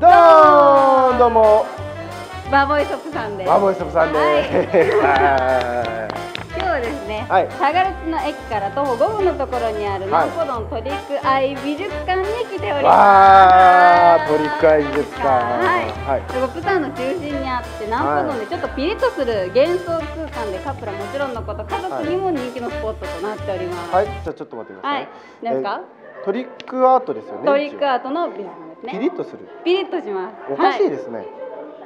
どうも。バーボイソップさんです。バーボイソップさんです、はい。今日はですね、はい。相良津の駅から徒歩5分のところにあるはい。南ポドントリックアイ美術館に来ております。トリックアイ美術館。はい。はい。プサンの中心にあって南ポドンでちょっとピリッとする幻想空間でカップルはもちろんのこと家族にも人気のスポットとなっております。はい、じゃあちょっと待ってください。はい。何ですか。えトリックアートですよね。トリックアーートの美術館ですね。ピリッとする。ピリッとします。おかしいはですね。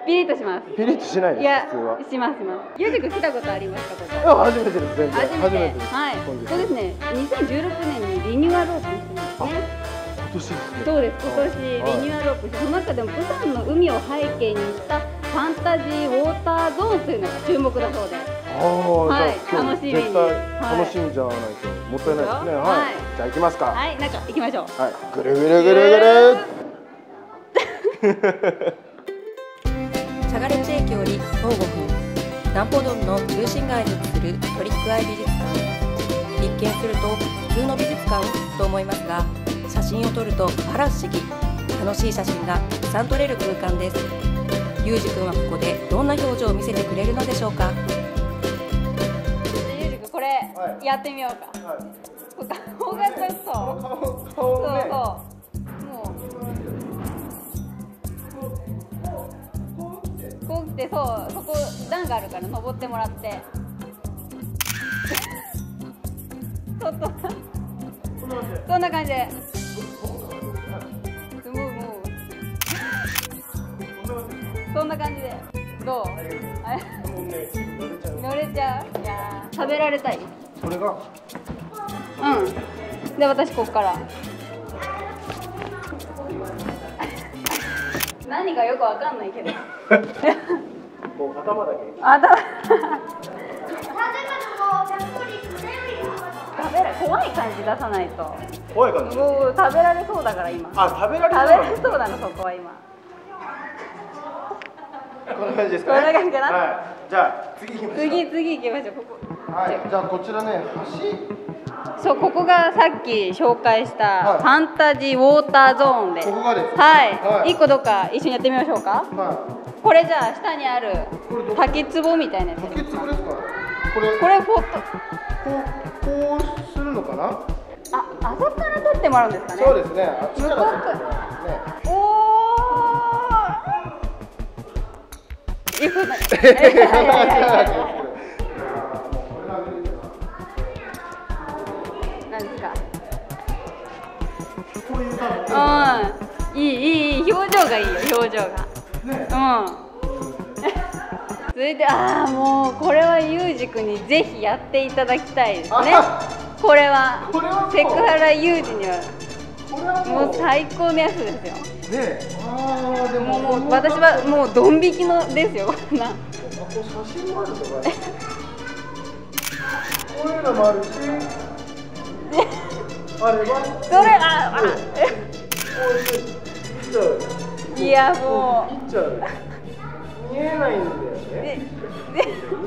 ピリッとします。ピリッとしないです。いや普通は。しますします。ゆうじくん来たことありますかここ？いや初めてです全然。初めてです。はいそうですね2016年にリニューアルオープンしてますね今年ですね。そうです今年リはいニューアルオープンしてその中でもプサンの海を背景にしたファンタジーウォーターゾーンというのが注目だそうですああ、はい楽しみに楽しみじゃないともったいないですね。はいはい。じゃあ行きますか。ははいなんか行きましょうい。ぐるぐるぐるぐる。シャガレッジ駅より徒歩5分南ポドンの中心街に位置するトリックアイ美術館一見すると普通の美術館と思いますが写真を撮るとあら不思議楽しい写真がたくさん撮れる空間です。ゆうじくんはここでどんな表情を見せてくれるのでしょうか？ゆうじくんこれはい。やってみようか。はい。顔がちょっと顔そう。顔ね。そうもうこう来てそうそこ段があるから登ってもらって。ちょっとそんな感じ。でそんな感じで。どう？あれ？乗れちゃう？いやー。食べられたい？それが？うん。で私こっから。何かよくわかんないけど 頭だけ。あだ食べら怖い感じ出さないと。怖い感じ？もう食べられそうだから今。食あ、食べられべそうられそうなのそこは今。こんな感じですかね？こんな感じかな？はい。じゃあ次行きましょう。次次行きましょう。ここ。はい。じゃあ。こちらね橋。そうここがさっき紹介しはい。たファンタジーウォーターゾーンで。ここがですはい、はい。一個どっか一緒にやってみましょうか？はこれじゃあ下にある滝壺みたいなやつ壺ですか？これこれフォトこうこうするのかな？ああそこから撮ってもらうんですかね？そうですね。あっちから向こう撮ってもらいますね。おーい ない何ですかこうんいいいいいい表情がいいよ表情がじ。ね。うん続いてああもうこれはユージ君にぜひやっていただきたいですねあこれはこれはセクハラユージにはもう最高のやつですよね。ああでももう私はもうドン引きのですよこんな写真もあるのかな。こういうのもあるし。あれは？それああこういう。いやも切っちゃう。見えないんだようでね。で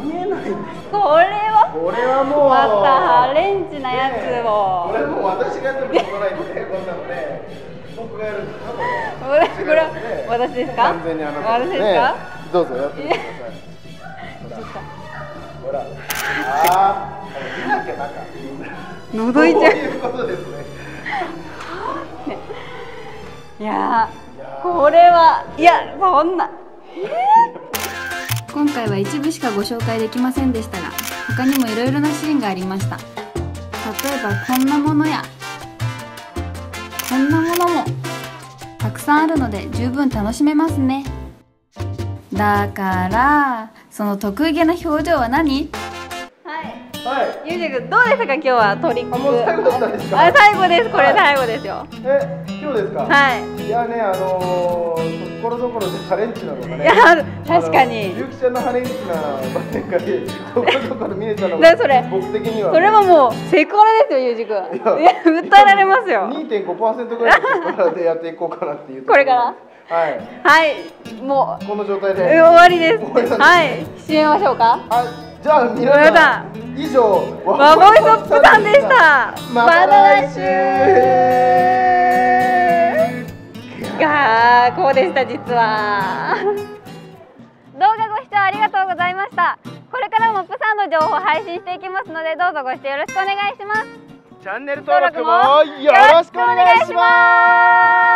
見えないんです。これはこれはもう。またアレンジなやつをこれもう私がやってもしょうがないんで、こんなのね。僕がやるんですかこれ。は私ですか完全にあなた私ですか、ねどうぞやってください。ほら。ああ。見なきゃなんか。覗いちゃうそういうことですね。いやこれはいやそんな。今回は一部しかご紹介できませんでしたが他にもいろいろなシーンがありました。例えばこんなものや。こんなものもたくさんあるので十分楽しめますね。だからその得意げな表情は何？はい。はい。ゆうじくんどうでしたか今日はトリック？あもう最後だったんですか？あ最後です。これはい。最後ですよ。え、今日ですか？はい。いやね、あのー、ところどころでハレンチなのがね。いや確かに。ゆうきちゃんのハレンチな場面がね、ところどころ見れたのが。だそれ僕的には。それはもうセクハラですよゆうじくん。いや。訴えられますよ。2.5%ぐらいのセクハラでやっていこうかなっていうとこれから？はい。はい。もうこの状態で。終わりです。はい。締めましょうか？あじゃあ皆皆ささん以上ワボイソップさんでした。また来週。ガーはこうでした実は。動画ご視聴ありがとうございました。これからもプサンの情報を配信していきますのでどうぞご視聴よろしくお願いします。チャンネル登録もよろしくお願いします